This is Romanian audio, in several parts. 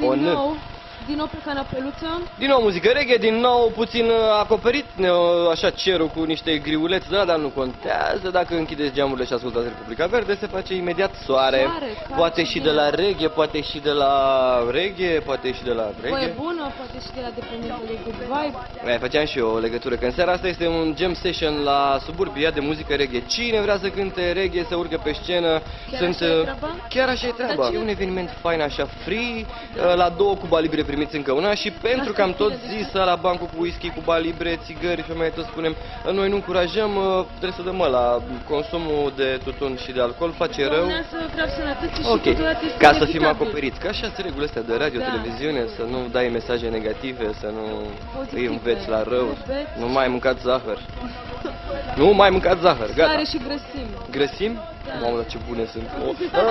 Ola, din O N. nou. Din nou pe canapeluță. Din nou muzică reggae, din nou puțin uh, acoperit, uh, așa cerul cu niște griuleți, da, dar nu contează. Dacă închideți geamurile și ascultați Republica Verde, se face imediat soare. Soare, ca poate și de la reggae, poate și de la reggae, poate și de la Voie reggae. bună, poate și de la dependență de good vibe. Mai făceam și eu o legătură, că în seara asta este un jam session la Suburbia de muzică reggae. Cine vrea să cânte reggae, să urcă pe scenă. Chiar Sunt, așa e uh, treaba? Chiar așa e treaba. Dar ce- E un eveniment fain așa, free, uh, la două cuba libre primiți încă una și pentru că am tot zis la bancul cu whisky, cuba libre, țigări și mai tot spunem, uh, noi nu încurajăm, uh, trebuie să dăm la consumul de tutun și de alcool, face rău. Dăunează grav sănătății și Ok, totodată este ca să fim inevitabil. acoperiți. Ca așa sunt regulile astea de radio, Da. televiziune, să nu dai mesaje negative, să nu Pozitive. îi înveți la rău. Nu beți. Nu mai mâncați zahăr. Nu mai mâncați zahăr, gata. Are și grăsimi. Grăsim? Da. Mamă, dar ce bune sunt. O, a,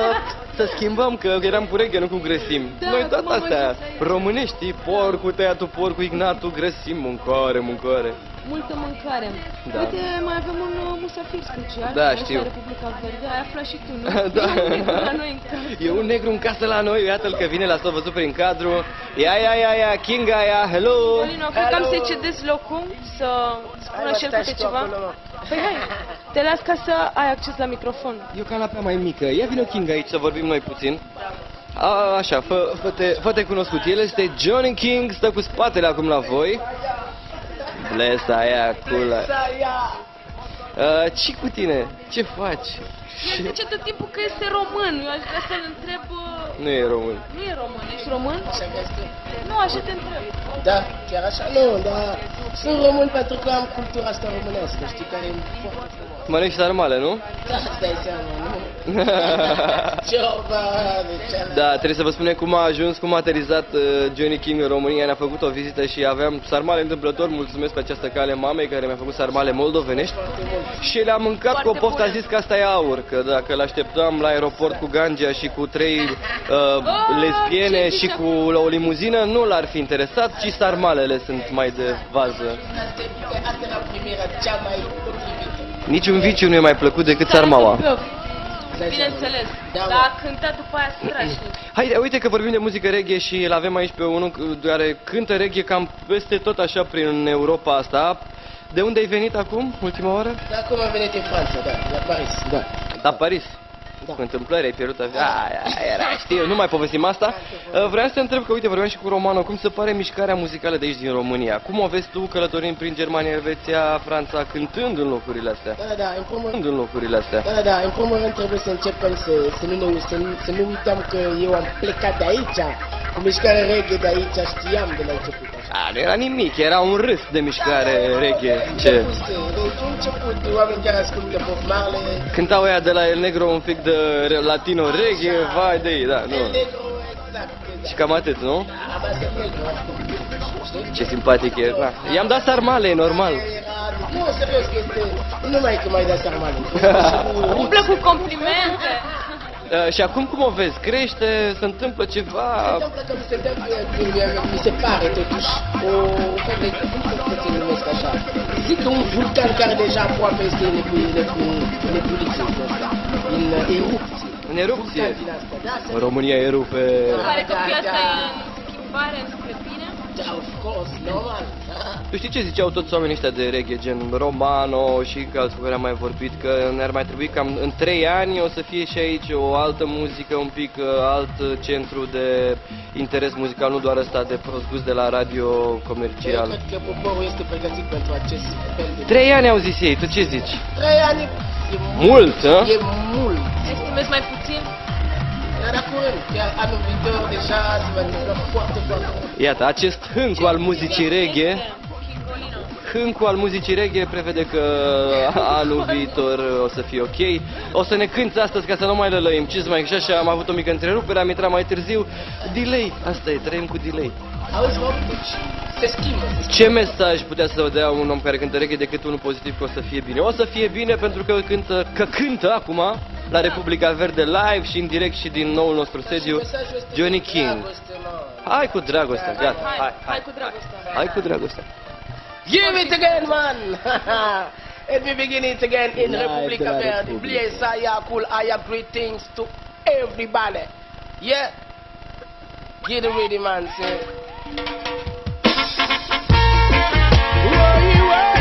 să schimbăm, că eram cu reghe, nu cu grăsim. Da, Noi toate acum am astea, ajuns aici. românești, porcul, tăiatul porcul, ignatul, grăsim, mâncare, mâncare. Multă mâncare. Da. Uite, mai avem un uh, musafir special. Da, așa, știu. Republica Verde. Ai aflat și tu, nu? Da. E un negru la noi în casă. E un negru în casă la noi, iată-l că vine la s-a văzut prin cadru. Ia, ia, ia, ia, Kinga, ia, hello! Polino, cred că am să-i cedez locul să spună și el câte ceva. Păi hai, te las ca să ai acces la microfon. E o canapea mai mică. Ia vină King aici să vorbim noi puțin. A, așa, fă, fă-te, fă-te cunoscut. El este Johnny King, stă cu spatele acum la voi. Bless aia, culă. Uh, ce cu tine? Ce faci? El zice tot timpul că este român. Eu aș vrea să-l întreb... uh, Nu e român. Nu e român, ești român? Nu, așa te întreb. Da, chiar așa, nu, dar sunt român pentru că am cultura asta românească, știi, care e foarte frumoasă. Mănânci sarmale, nu? Da, îți dai seama, nu? Ciorba de cealaltă. Da, trebuie să vă spunem cum a ajuns, cum a aterizat uh, Johnny King în România. Ne-a făcut o vizită și aveam sarmale întâmplător. Mulțumesc pe această cale mamei care mi-a făcut sarmale moldovenești. Și le-am mâncat cu o Foarte poftă, a bune. zis că asta e aur, că dacă îl așteptam la aeroport cu gangea și cu trei uh, lesbiene ce și zice? cu o limuzină, nu l-ar fi interesat, ci sarmalele sunt mai de vază. Asta era primirea cea mai potrivită. Niciun viciu nu e mai plăcut decât sarmaua. Sară Îți dai seama. Bineînțeles. Da, Dar mă. a cântat după aia strașnic. Haide, uite că vorbim de muzică reggae și îl avem aici pe unul care cântă reggae cam peste tot așa prin Europa asta. De unde ai venit acum, ultima oară? Da, acum am venit în Franța, da, la Paris. Da. La Paris. Da. Cu întâmplări, ai pierdut avion. Aia, era, știu, nu mai povestim asta. Uh, Vreau să te întreb că, uite, vorbeam și cu Romano, cum se pare mișcarea muzicală de aici din România? Cum o vezi tu călătorind prin Germania, Elveția, Franța, cântând în locurile astea? Da, da, da, în primul rând, Cântând în locurile astea. da, da, da, în primul rând trebuie să începem să, să, nu, ne, să, nu, să nu uităm că eu am plecat de aici, cu mișcarea reggae de aici, știam de la început. Așa. A, nu era nimic, era un râs de mișcare reggae. Ce? Deci un început, oameni care ascultă Bob Marley, Cântau ăia de la El Negro un pic de re- latino reggae, vai de ei, da, nu. El Negro, exact, exact. Și cam atât, nu? Am asta negru, știi? Ce simpatic e. Da. I-am dat sarmale, e normal. Era, nu, serios, că este, nu numai că mai dat sarmale. Umblă cu complimente. Uh, și acum cum o vezi? Crește? Se întâmplă ceva? Întâmplă că mi se dă, mi- mi se pare totuși o, un fel de, cum să se numesc așa, zic un vulcan care deja aproape este în ebu- în ebu- în ebuliție din asta, în uh, erupție. În erupție. Vulcan din asta, da, se România e rupe. Pare că Da, viața da. e în schimbare spre bine. Da, of course, normal. Tu știi ce ziceau toți oamenii ăștia de reggae, gen Romano și că alții cu care am mai vorbit, că ne-ar mai trebui cam în trei ani o să fie și aici o altă muzică, un pic uh, alt uh, centru de interes muzical, nu doar ăsta de prost gust de la radio Eu comercial. cred că poporul este pregătit pentru acest fel de... Trei ani au zis ei, tu ce zici? Trei ani e Mult, hă? E mult. Estimezi mai puțin? Dar de curând, chiar anul viitor deja se va întâmpla foarte, foarte mult. Iată, acest hâncu al muzicii reggae, Chicolino. hâncu al muzicii reggae prevede că anul viitor o să fie ok. O să ne cânti astăzi ca să nu mai lălăim. Ce mai și așa am avut o mică întrerupere, am intrat mai târziu. Delay, asta e, trăim cu delay. Auzi, mă, deci se schimbă. se Ce mesaj putea să vă dea un om care cântă reggae decât unul pozitiv că o să fie bine? O să fie bine pentru că cântă, că cântă acum la Republica Verde live și în direct și din noul nostru sediu, Johnny King. Hai cu dragostea, gata, hai, hai, hai cu dragostea. Hai cu dragostea. Give it again, man! Let me begin it again in Republica Verde. Please, I have cool, I have greetings to everybody. Yeah? Get ready, man, say. Whoa.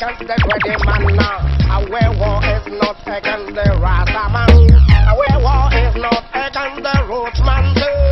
against the man now. A war is not taking the rastaman. A war is not taking the roach man. Too.